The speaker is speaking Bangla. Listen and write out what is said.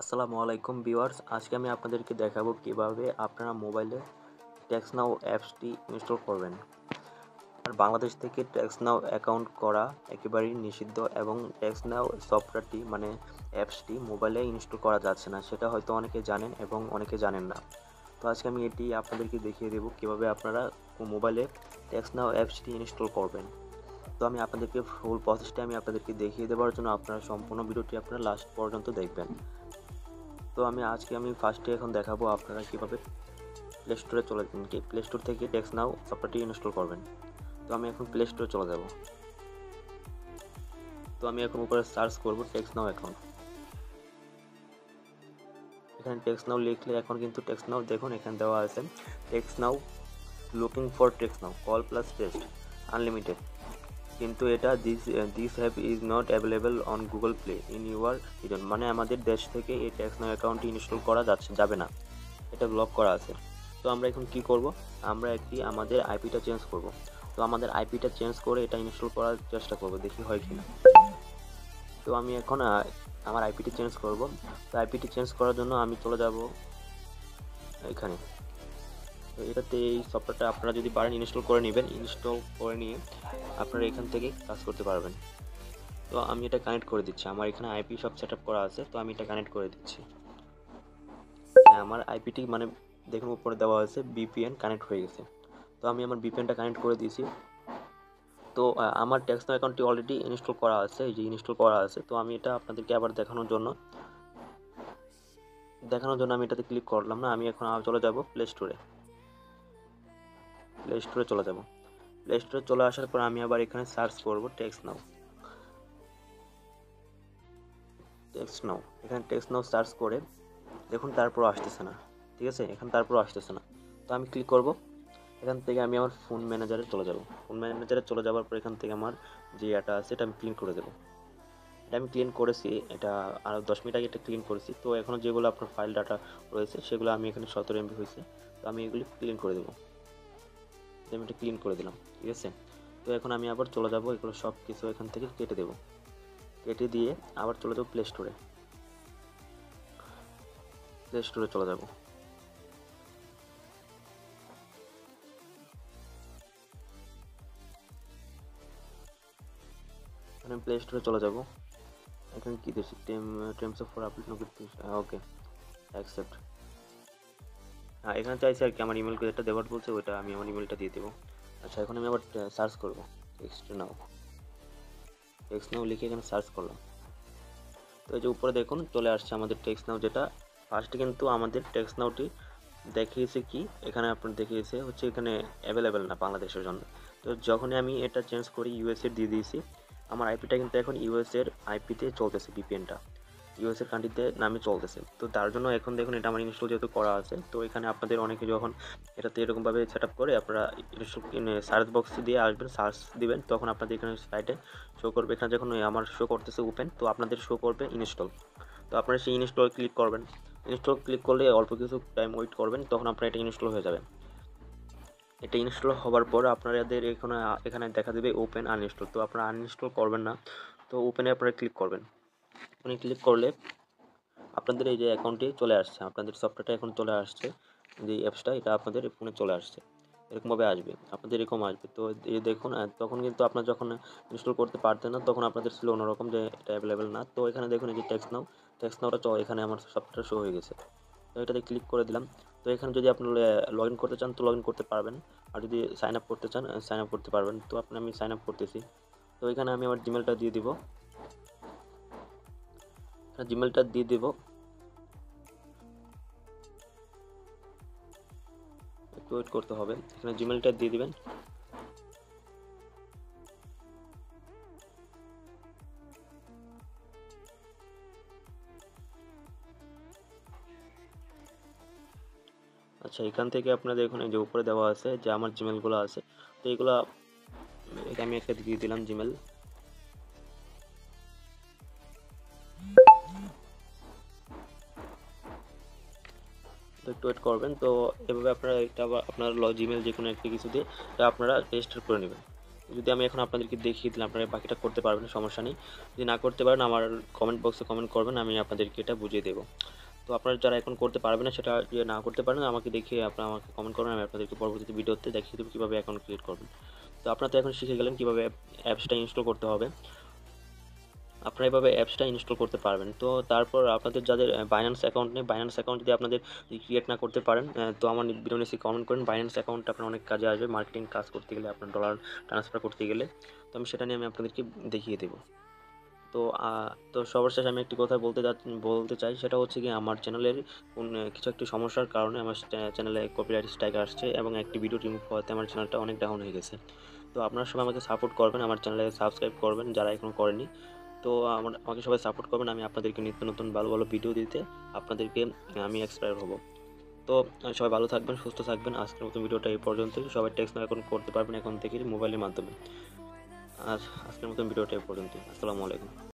আসসালামু আলাইকুম ভিউয়ার্স। আজকে আমি আপনাদেরকে দেখাবো কীভাবে আপনারা মোবাইলে ট্যাক্স নাও অ্যাপসটি ইনস্টল করবেন। আর বাংলাদেশ থেকে ট্যাক্স নাও অ্যাকাউন্ট করা একেবারেই নিষিদ্ধ এবং ট্যাক্স নাও সফটওয়্যারটি মানে অ্যাপসটি মোবাইলে ইনস্টল করা যাচ্ছে না, সেটা হয়তো অনেকে জানেন এবং অনেকে জানেন না। তো আজকে আমি এটি আপনাদেরকে দেখিয়ে দেবো কীভাবে আপনারা মোবাইলে ট্যাক্স নাও অ্যাপসটি ইনস্টল করবেন। তো আমি আপনাদেরকে ফুল প্রসেসটা আমি আপনাদেরকে দেখিয়ে দেওয়ার জন্য আপনারা সম্পূর্ণ ভিডিওটি আপনারা লাস্ট পর্যন্ত দেখবেন। তো আমি আজকে আমি ফার্স্টে এখন দেখাবো আপনারা কীভাবে প্লে স্টোরে চলে প্লে স্টোর থেকে টেক্স নাও সফটওয়্যারটি ইনস্টল করবেন। তো আমি এখন প্লে স্টোরে চলে যাব। তো আমি এখন উপরে সার্চ করব টেক্স নাও অ্যাকাউন্ট এখানে টেক্স নাও লিখলে এখন কিন্তু টেক্স নাও দেখুন, এখানে দেওয়া আছে text now looking for text now call plus test unlimited কিন্তু এটা this this app is not available on Google Play in your region মানে আমাদের দেশ থেকে এই ট্যাক্স নাও অ্যাকাউন্টটি ইনস্টল করা যাচ্ছে, যাবে না। এটা ব্লক করা আছে। তো আমরা এখন কি করব? আমরা একটি আমাদের আইপিটা চেঞ্জ করব। তো আমাদের আইপিটা চেঞ্জ করে এটা ইনস্টল করার চেষ্টা করব, দেখি হয় কি না তো আমি এখন আমার আইপিটি চেঞ্জ করব। তো আইপিটি চেঞ্জ করার জন্য আমি চলে যাব এখানে। তো এটাতে এই সফটওয়্যারটা আপনারা যদি পারেন ইনস্টল করে নেবেন। ইনস্টল করে নিয়ে আপনারা এখান থেকে কাজ করতে পারবেন। তো আমি এটা কানেক্ট করে দিচ্ছি। আমার এখানে আইপি সব সেট করা আছে, তো আমি এটা কানেক্ট করে দিচ্ছি। হ্যাঁ আমার আইপিটি মানে দেখুন, উপরে দেওয়া আছে বিপিএন কানেক্ট হয়ে গেছে। তো আমি আমার বিপিএনটা কানেক্ট করে দিয়েছি। তো আমার ট্যাক্সনো অ্যাকাউন্টটি অলরেডি ইনস্টল করা আছে, এই যে ইনস্টল করা আছে। তো আমি এটা আপনাদেরকে আবার দেখানোর জন্য দেখানোর জন্য আমি এটাতে ক্লিক করলাম না। আমি এখন চলে যাব প্লে স্টোরে প্লে স্টোরে চলে যাব। প্লে স্টোরে চলে আসার পর আমি আবার এখানে সার্চ করব টেক্স নাও। টেক্স নাও। এখানে টেক্স নাও সার্চ করে, দেখুন তারপর আসতেছে না। ঠিক আছে? এখানে তারপর আসতেছে না। তো আমি ক্লিক করব। এখান থেকে আমি আমার ফোন ম্যানেজারে চলে যাব। ফোন ম্যানেজারে চলে যাওয়ার পর এখান থেকে আমার যে এটা আছে, এটা আমি ক্লিন করে দেবো। এটা আমি ক্লিন করেছি, এটা আরও দশ মিনিট আগে এটা ক্লিন করেছি। তো এখনও যেগুলো আপনার ফাইল ডাটা রয়েছে, সেগুলো আমি এখানে সতেরো এমবি হয়েছে। তো আমি এগুলি ক্লিন করে দেবো। আমি এটা ক্লিন করে দিলাম, ঠিক আছে? তো এখন আমি আবার চলে যাব, এগুলো সব কিছু এখান থেকে কেটে দেব। কেটে দিয়ে আবার চলে যাব প্লে স্টোরে প্লে স্টোরে চলে যাব। এখানে প্লে স্টোরে চলে যাব। এখানে কী দিচ্ছি term terms of for upload okay accept এখানে চাইছি আর কি আমার ইমেল যেটা দেওয়ার বলছে, ওইটা আমি আমার ইমেলটা দিয়ে দেবো। আচ্ছা এখন আমি আবার সার্চ করব। টেক্সট নাও। টেক্সট নাও লিখে এখানে সার্চ করলাম। তো এই যে উপরে দেখুন, চলে আসছে আমাদের টেক্সট নাও যেটা। ফার্স্টে কিন্তু আমাদের টেক্সট নাওটি দেখিয়েছে কি? এখানে আপনার দেখিয়েছে হচ্ছে এখানে অ্যাভেলেবেল না বাংলাদেশের জন্য। তো যখনই আমি এটা চেঞ্জ করি ইউএসএর দিয়ে দিয়েছি, আমার আইপিটা কিন্তু এখন ইউএসের আইপিতে চলতেছে বিপিএনটা ইউএসের কান্ট্রিতে নামে চলতেছে। তো তার জন্য এখন দেখুন এটা আমার ইনস্টল যেহেতু করা আছে, তো এখানে আপনাদের অনেকে যখন এটাতে এরকমভাবে সেট আপ করে আপনারা সার্চ বক্স দিয়ে আসবেন সার্চ দিবেন, তখন আপনাদের এখানে সাইটে শো করবে। এখানে যখন আমার শো করতেছে ওপেন তো আপনাদের শো করবে ইনস্টল তো আপনারা সেই ইনস্টল ক্লিক করবেন। ইনস্টল ক্লিক করলে অল্প কিছু টাইম ওয়েট করবেন, তখন আপনার এটা ইনস্টল হয়ে যাবে। এটা ইনস্টল হওয়ার পর আপনাদের এখানে এখানে দেখা দেবে ওপেন আনইনস্টল তো আপনারা আনইনস্টল করবেন না, তো ওপেনে আপনারা ক্লিক করবেন। ওখানে ক্লিক করলে আপনাদের এই যে অ্যাকাউন্টে চলে আসছে। আপনাদের সফটওয়্যারটা এখন চলে আসছে। যে অ্যাপসটা এটা আপনাদের ফোনে চলে আসছে। এরকমভাবে আসবে। আপনাদের এরকম আসবে। তো এই দেখুন তখন কিন্তু আপনার যখন ইনস্টল করতে পারতেন না, তখন আপনাদের ছিল অন্যরকম যে এটা অ্যাভেলেবেল না। তো এখানে দেখুন, এই যে ট্যাক্স নাও ট্যাক্স নাওটা চ, এখানে আমার সফটওয়্যার শো হয়ে গেছে। তো এটাতে ক্লিক করে দিলাম। তো এখানে যদি আপনি লগ ইন করতে চান, তো লগ ইন করতে পারবেন। আর যদি সাইন আপ করতে চান সাইন আপ করতে পারবেন। তো আপনি, আমি সাইন আপ করতেছি। তো এখানে আমি আমার জিমেলটা দিয়ে দিব। জিমেলটা দিয়ে দেব। একটু ওয়েট করতে হবে। এখানে জিমেলটা দিয়ে দিবেন। আচ্ছা এখান থেকে আপনাদের এখানে যে উপরে দেওয়া আছে, যে আমার জিমেলগুলো আছে, তো এগুলো আমি একটা দিয়ে দিলাম জিমেল একটু ওয়েট করবেন। তো এভাবে আপনারা এটা আবার আপনার জিমেল যে কোনো একটা কিছু দিয়ে আপনারা রেজিস্টার করে নেবেন। যদি আমি এখন আপনাদেরকে দেখিয়ে দিলাম, আপনারা বাকিটা করতে পারবেন, সমস্যা নেই। যদি না করতে পারেন, আমার কমেন্ট বক্সে কমেন্ট করবেন, আমি আপনাদেরকে এটা বুঝিয়ে দেবো। তো আপনারা যারা এখন করতে পারবেন না, সেটা যদি না করতে পারেন, আমাকে দেখিয়ে আপনারা আমাকে কমেন্ট করবেন, আমি আপনাদেরকে পরবর্তীতে ভিডিওতে দেখিয়ে দেবো কীভাবে অ্যাকাউন্ট ক্রিয়েট করবেন। তো আপনারা তো এখন শিখে গেলেন কীভাবে অ্যাপসটা ইনস্টল করতে হবে। আপনারা এভাবে অ্যাপসটা ইনস্টল করতে পারবেন। তো তারপর আপনাদের যাদের বাইন্যান্স অ্যাকাউন্ট নেই বাইন্যান্স অ্যাকাউন্ট যদি আপনাদের ক্রিয়েট না করতে পারেন তো আমার ভিডিও নিচে কমেন্ট করেন। বাইন্যান্স অ্যাকাউন্ট আপনার অনেক কাজে আসবে। মার্কেটিং কাজ করতে গেলে, আপনার ডলার ট্রান্সফার করতে গেলে। তো আমি সেটা নিয়ে আমি আপনাদেরকে দেখিয়ে দেবো। তো তো সবার শেষে আমি একটি কথা বলতে যা, বলতে চাই, সেটা হচ্ছে কি আমার চ্যানেলের কোন কিছু একটি সমস্যার কারণে আমার চ্যানেলে কপিরাইট স্ট্রাইক আসছে এবং একটি ভিডিও রিমুভ হওয়াতে আমার চ্যানেলটা অনেক ডাউন হয়ে গেছে। তো আপনারা সবাই আমাকে সাপোর্ট করবেন, আমার চ্যানেলে সাবস্ক্রাইব করবেন, যারা এখনও করেনি। তো আমার, আমাকে সবাই সাপোর্ট করবেন। আমি আপনাদেরকে নিত্য নতুন ভালো ভালো ভিডিও দিতে আপনাদেরকে, আমি এক্সপায়ার হব। তো সবাই ভালো থাকবেন, সুস্থ থাকবেন। আজকের মতো ভিডিওটা এই পর্যন্তই। সবাই টেক্সট এখন করতে পারবেন এখন থেকে মোবাইলের মাধ্যমে। আর আজকের মতন ভিডিওটা এই পর্যন্ত আসসালামু আলাইকুম।